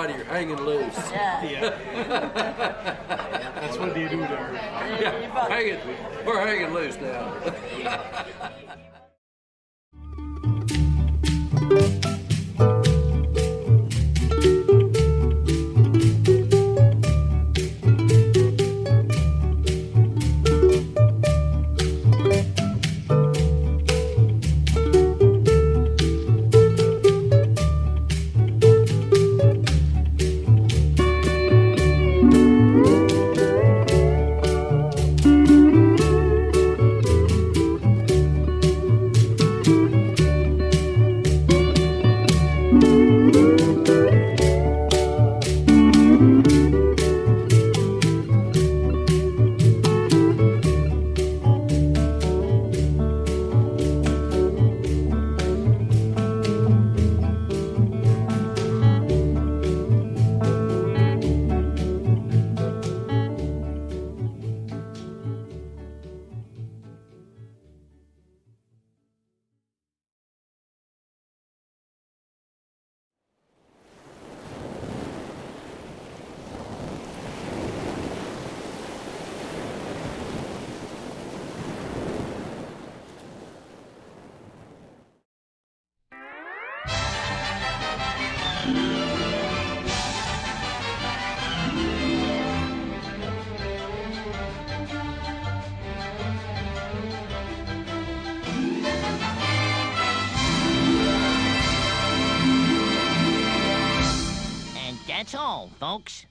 everybody you're hanging loose. Yeah. That's what they do there. Yeah, hanging, we're hanging loose now. That's all, folks.